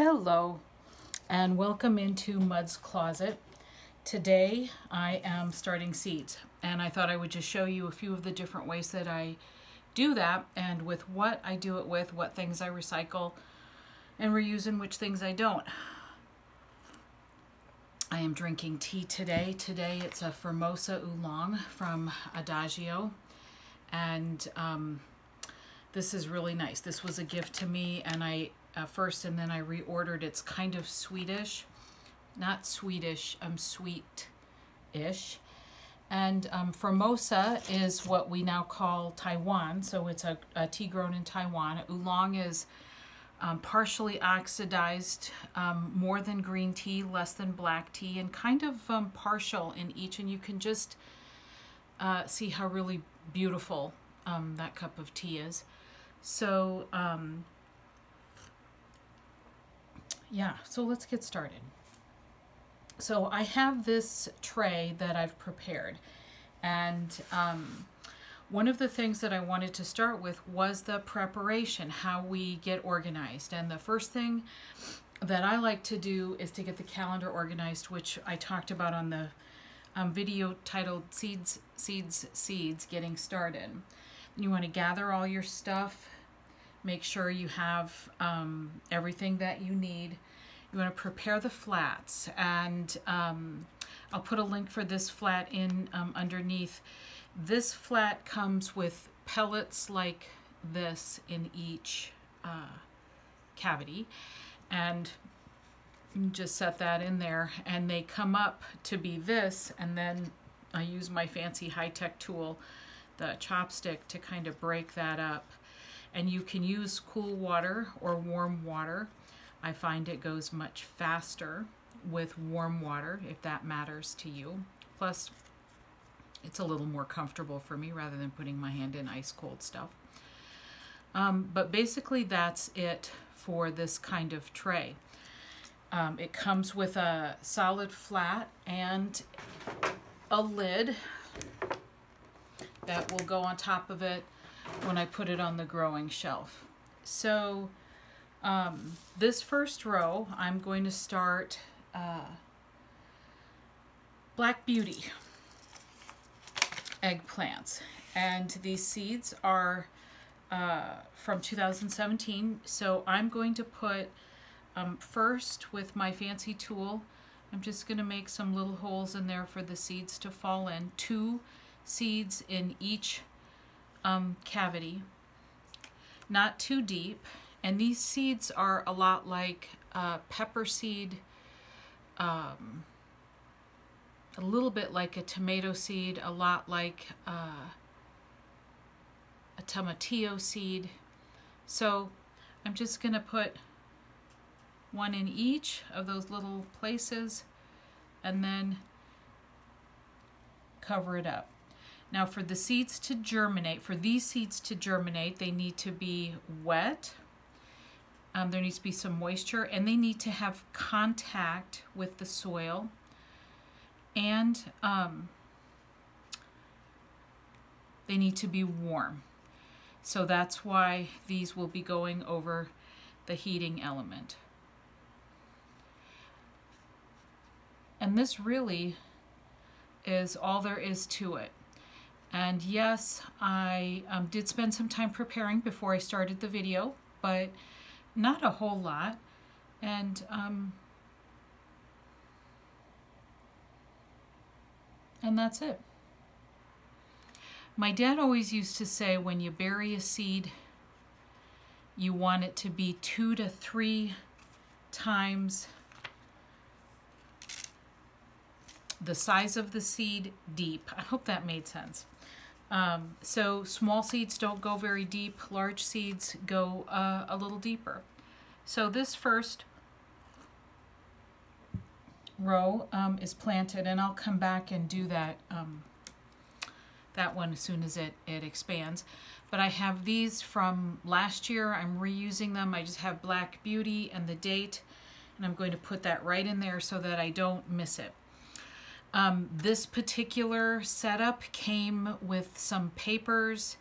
Hello and welcome into Mud's Closet. Today I am starting seeds and I thought I would just show you a few of the different ways that I do that and with what I do it with, what things I recycle and reuse and which things I don't. I am drinking tea today. Today it's a Formosa Oolong from Adagio and um, this is really nice. This was a gift to me and I first and then I reordered. It's kind of Swedish, not Swedish, um, sweet-ish. And um, Formosa is what we now call Taiwan, so it's a, a tea grown in Taiwan. Oolong is um, partially oxidized, um, more than green tea, less than black tea, and kind of um, partial in each. And you can just uh, see how really beautiful um, that cup of tea is. So um, yeah, so let's get started. So I have this tray that I've prepared and um, one of the things that I wanted to start with was the preparation, how we get organized. And the first thing that I like to do is to get the calendar organized, which I talked about on the um, video titled Seeds, Seeds, Seeds, Getting Started. You want to gather all your stuff, make sure you have um, everything that you need. You want to prepare the flats and um, I'll put a link for this flat in um, underneath. This flat comes with pellets like this in each uh, cavity and just set that in there and they come up to be this and then I use my fancy high-tech tool the chopstick to kind of break that up and you can use cool water or warm water. I find it goes much faster with warm water if that matters to you. Plus, it's a little more comfortable for me rather than putting my hand in ice cold stuff. Um, but basically that's it for this kind of tray. Um, it comes with a solid flat and a lid that will go on top of it when I put it on the growing shelf. So um, this first row, I'm going to start uh, Black Beauty eggplants. And these seeds are uh, from 2017. So I'm going to put um, first with my fancy tool, I'm just going to make some little holes in there for the seeds to fall in. Two seeds in each um, cavity, not too deep. And these seeds are a lot like uh, pepper seed, um, a little bit like a tomato seed, a lot like uh, a tomatillo seed. So I'm just going to put one in each of those little places and then cover it up. Now for the seeds to germinate, for these seeds to germinate, they need to be wet. Um, there needs to be some moisture and they need to have contact with the soil and um, they need to be warm. So that's why these will be going over the heating element. And this really is all there is to it. And yes, I um, did spend some time preparing before I started the video, but not a whole lot. And um, and that's it. My dad always used to say when you bury a seed, you want it to be two to three times the size of the seed deep. I hope that made sense. Um, so small seeds don't go very deep. Large seeds go uh, a little deeper. So this first row um, is planted and I'll come back and do that um, that one as soon as it, it expands. But I have these from last year. I'm reusing them. I just have Black Beauty and the date and I'm going to put that right in there so that I don't miss it. Um, this particular setup came with some papers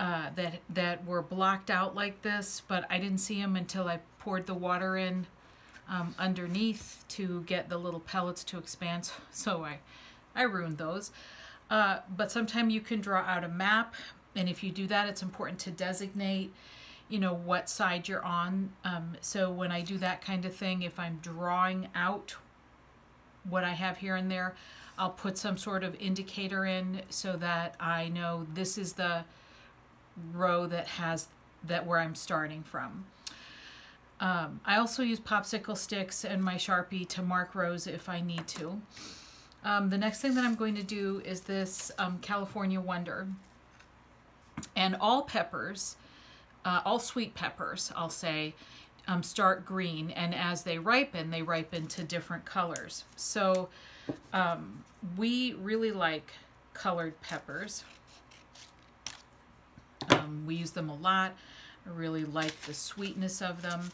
uh, that that were blocked out like this, but I didn't see them until I poured the water in um, underneath to get the little pellets to expand. So I, I ruined those. Uh, but sometime you can draw out a map, and if you do that, it's important to designate, you know, what side you're on. Um, so when I do that kind of thing, if I'm drawing out what I have here and there, I'll put some sort of indicator in so that I know this is the row that has that where I'm starting from. Um, I also use popsicle sticks and my Sharpie to mark rows if I need to. Um, the next thing that I'm going to do is this um, California Wonder. And all peppers, uh, all sweet peppers, I'll say, um, start green. And as they ripen, they ripen to different colors. So um, we really like colored peppers. Um, we use them a lot. I really like the sweetness of them.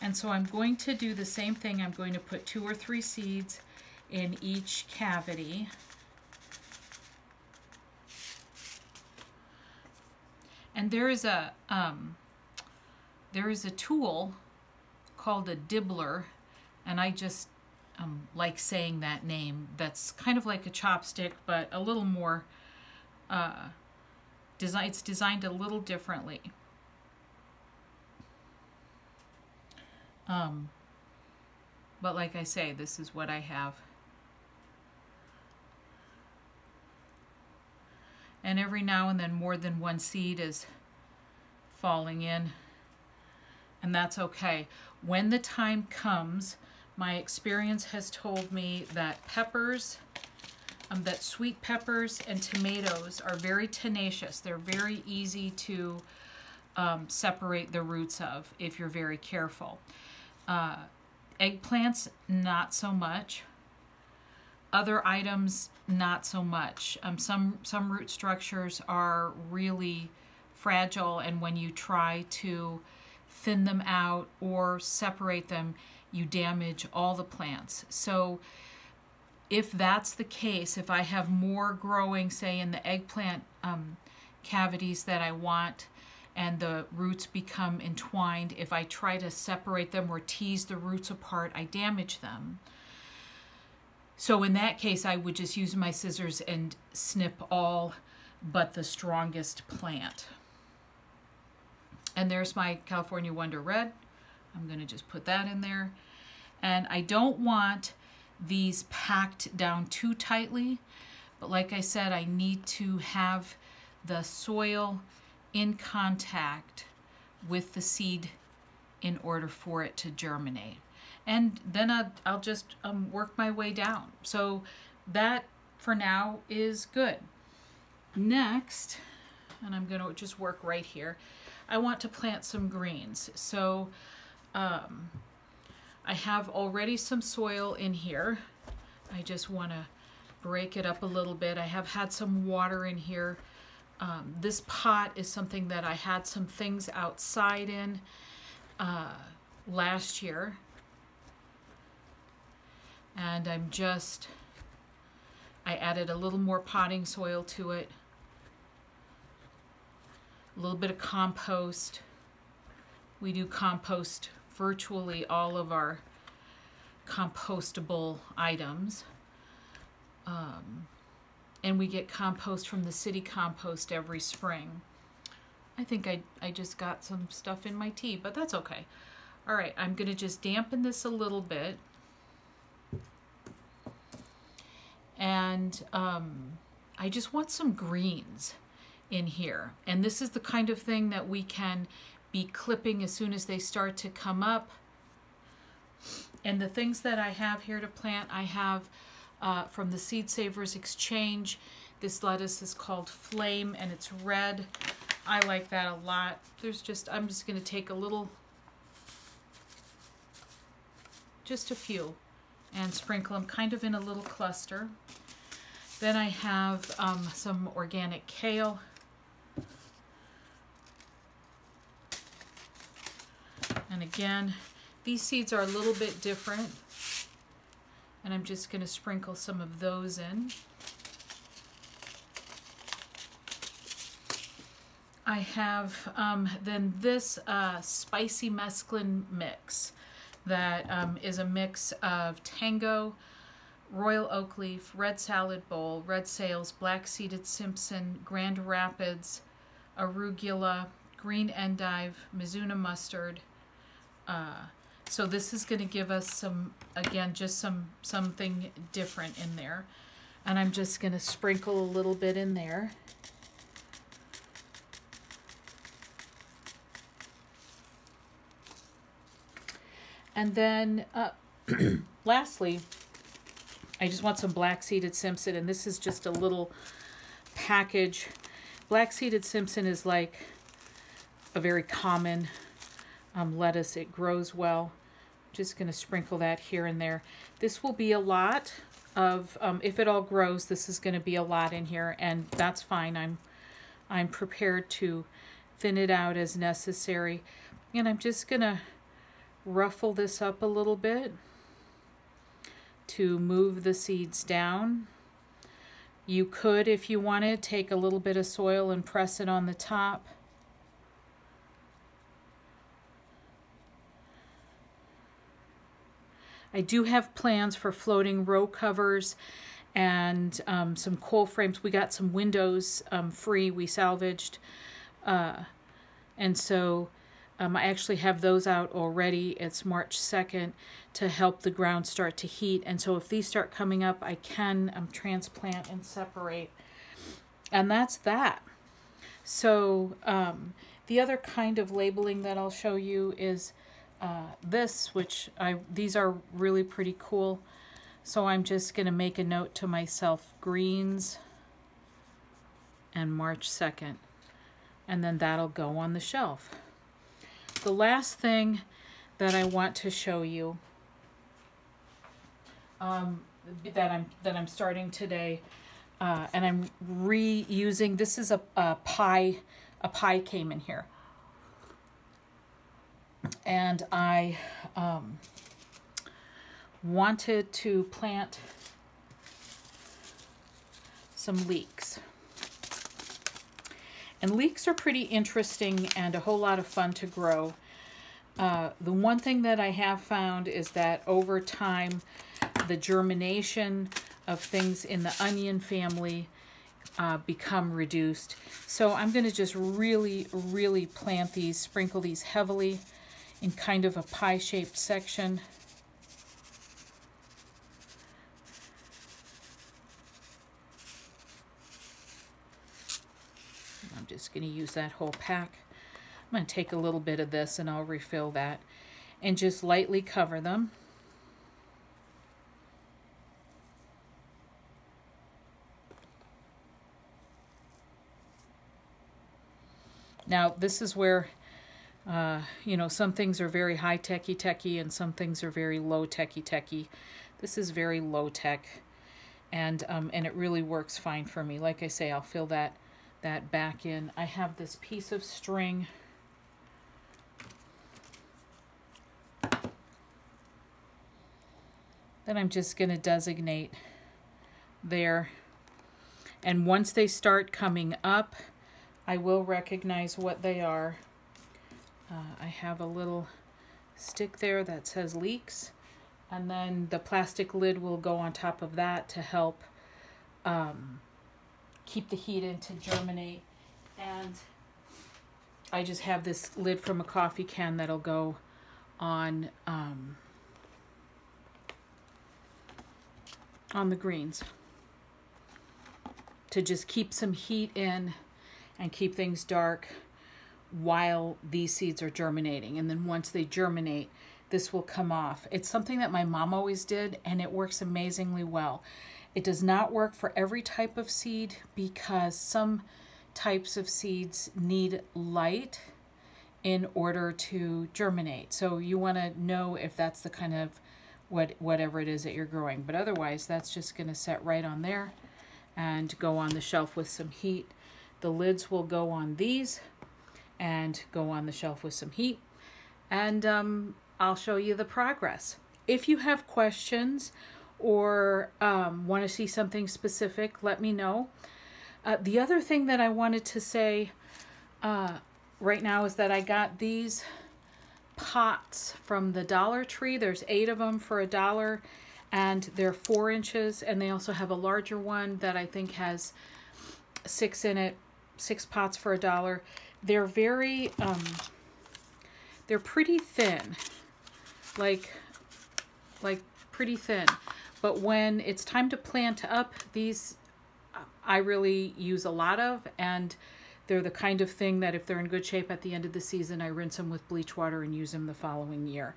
And so I'm going to do the same thing. I'm going to put two or three seeds in each cavity. And there is a um, there is a tool called a dibbler, and I just um, like saying that name. That's kind of like a chopstick, but a little more uh, design. It's designed a little differently. Um, but like I say, this is what I have. And every now and then more than one seed is falling in. And that's okay. When the time comes, my experience has told me that peppers, um, that sweet peppers and tomatoes are very tenacious. They're very easy to um, separate the roots of if you're very careful. Uh, eggplants, not so much. Other items, not so much. Um, some, some root structures are really fragile, and when you try to thin them out or separate them, you damage all the plants. So if that's the case, if I have more growing, say, in the eggplant um, cavities that I want, and the roots become entwined. If I try to separate them or tease the roots apart, I damage them. So in that case, I would just use my scissors and snip all but the strongest plant. And there's my California Wonder Red. I'm going to just put that in there. And I don't want these packed down too tightly, but like I said, I need to have the soil in contact with the seed in order for it to germinate. And then I'll, I'll just um, work my way down. So that for now is good. Next, and I'm going to just work right here, I want to plant some greens. So um, I have already some soil in here. I just want to break it up a little bit. I have had some water in here um, this pot is something that I had some things outside in uh, last year. And I'm just, I added a little more potting soil to it. A little bit of compost. We do compost virtually all of our compostable items. Um, and we get compost from the city compost every spring. I think I, I just got some stuff in my tea, but that's okay. All right, I'm to just dampen this a little bit. And um, I just want some greens in here. And this is the kind of thing that we can be clipping as soon as they start to come up. And the things that I have here to plant, I have uh, from the Seed Savers Exchange. This lettuce is called Flame and it's red. I like that a lot. There's just, I'm just going to take a little, just a few, and sprinkle them kind of in a little cluster. Then I have um, some organic kale. And again, these seeds are a little bit different and I'm just going to sprinkle some of those in. I have um, then this uh, spicy mesclun mix that um, is a mix of tango, royal oak leaf, red salad bowl, red sails, black seeded Simpson, Grand Rapids, arugula, green endive, Mizuna mustard. Uh, so this is going to give us some, again, just some something different in there. And I'm just going to sprinkle a little bit in there. And then uh, lastly, I just want some black seeded Simpson, and this is just a little package. Black seeded Simpson is like a very common um, lettuce. It grows well. Just going to sprinkle that here and there. This will be a lot of, um, if it all grows, this is going to be a lot in here, and that's fine. I'm, I'm prepared to thin it out as necessary. And I'm just going to ruffle this up a little bit to move the seeds down. You could, if you wanted, take a little bit of soil and press it on the top. I do have plans for floating row covers and um, some cold frames. We got some windows um, free, we salvaged. Uh, and so um, I actually have those out already. It's March 2nd to help the ground start to heat. And so if these start coming up, I can um, transplant and separate. And that's that. So um, the other kind of labeling that I'll show you is uh, this, which I these are really pretty cool. So I'm just going to make a note to myself, greens and March 2nd. And then that'll go on the shelf the last thing that I want to show you um, that I'm that I'm starting today, uh, and I'm reusing. This is a, a pie. A pie came in here, and I um, wanted to plant some leeks. And leeks are pretty interesting and a whole lot of fun to grow. Uh, the one thing that I have found is that over time, the germination of things in the onion family uh, become reduced. So I'm going to just really, really plant these, sprinkle these heavily in kind of a pie-shaped section. I'm just going to use that whole pack. I'm going to take a little bit of this and I'll refill that and just lightly cover them. Now, this is where, uh, you know, some things are very high techy techy and some things are very low techy techy. This is very low tech and, um, and it really works fine for me. Like I say, I'll fill that that back in. I have this piece of string that I'm just going to designate there. And once they start coming up, I will recognize what they are. Uh, I have a little stick there that says leeks. And then the plastic lid will go on top of that to help um, keep the heat in to germinate. And I just have this lid from a coffee can that'll go on um, on the greens to just keep some heat in and keep things dark while these seeds are germinating. And then once they germinate, this will come off. It's something that my mom always did and it works amazingly well. It does not work for every type of seed because some types of seeds need light in order to germinate. So you want to know if that's the kind of what whatever it is that you're growing. But otherwise, that's just going to set right on there and go on the shelf with some heat. The lids will go on these and go on the shelf with some heat. And um, I'll show you the progress. If you have questions or um, want to see something specific, let me know. Uh, the other thing that I wanted to say uh, right now is that I got these pots from the Dollar Tree. There's eight of them for a dollar and they're four inches and they also have a larger one that I think has six in it, six pots for a dollar. They're very, um, they're pretty thin, like, like pretty thin. But when it's time to plant up, these I really use a lot of and they're the kind of thing that if they're in good shape at the end of the season, I rinse them with bleach water and use them the following year.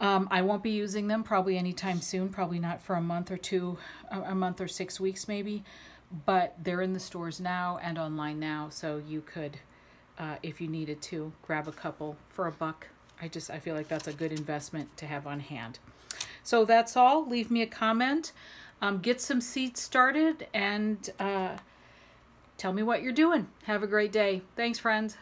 Um, I won't be using them probably anytime soon, probably not for a month or two, a month or six weeks maybe, but they're in the stores now and online now, so you could, uh, if you needed to, grab a couple for a buck. I just, I feel like that's a good investment to have on hand. So that's all. Leave me a comment. Um, get some seeds started and uh, tell me what you're doing. Have a great day. Thanks, friends.